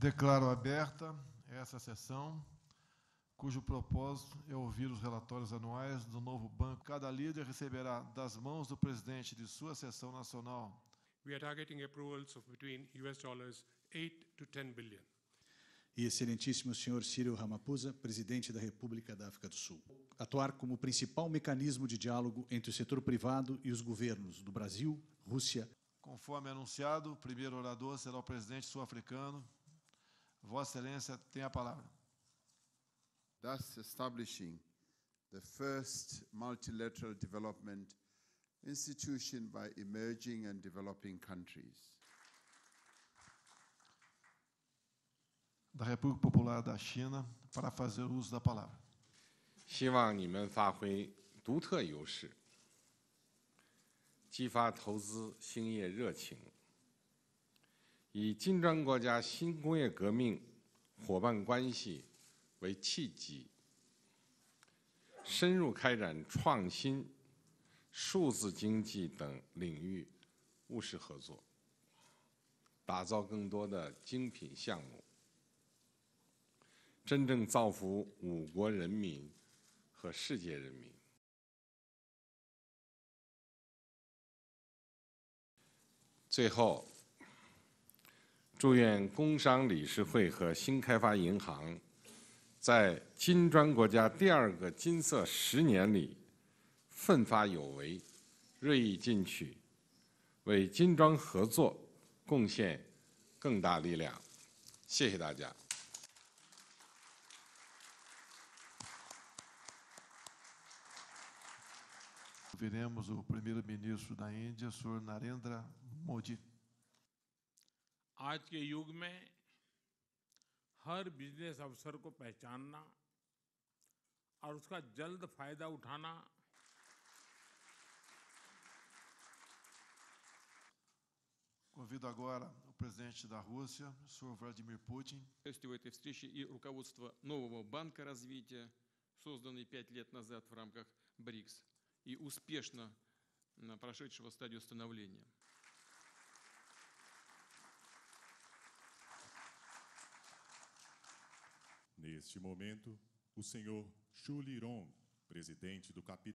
Declaro aberta essa sessão, cujo propósito é ouvir os relatórios anuais do novo banco. Cada líder receberá das mãos do presidente de sua sessão nacional We are targeting approvals of between US dollars 8 to 10 billion. e excelentíssimo senhor Cyril Ramaphosa, presidente da República da África do Sul. Atuar como principal mecanismo de diálogo entre o setor privado e os governos do Brasil, Rússia, Conforme anunciado, o primeiro orador será o presidente sul-africano. Vossa Excelência tem a palavra. thus establishing the first multilateral development institution by emerging and developing countries. Da República Popular da China, para fazer uso da palavra. 希望你们发挥独特优势，激发投资兴业热情， 以金砖国家新工业革命伙伴关系为契机，深入开展创新、数字经济等领域务实合作，打造更多的精品项目，真正造福五国人民。和世界人民。最后，祝愿工商理事会和新开发银行在金砖国家第二个金色十年里奋发有为锐意进取为金砖合作贡献更大力量。谢谢大家。आज के युग में हर बिजनेस अवसर को पहचानना और उसका जल्द फायदा उठाना Convido agora o presidente da Rússia, o senhor Vladimir Putin, участие в этой встрече и руководство нового банка развития, созданный пять лет назад в рамках БРИКС и успешно м, прошедшего стадию становления. Neste momento, o senhor Chu Liron, presidente do capítulo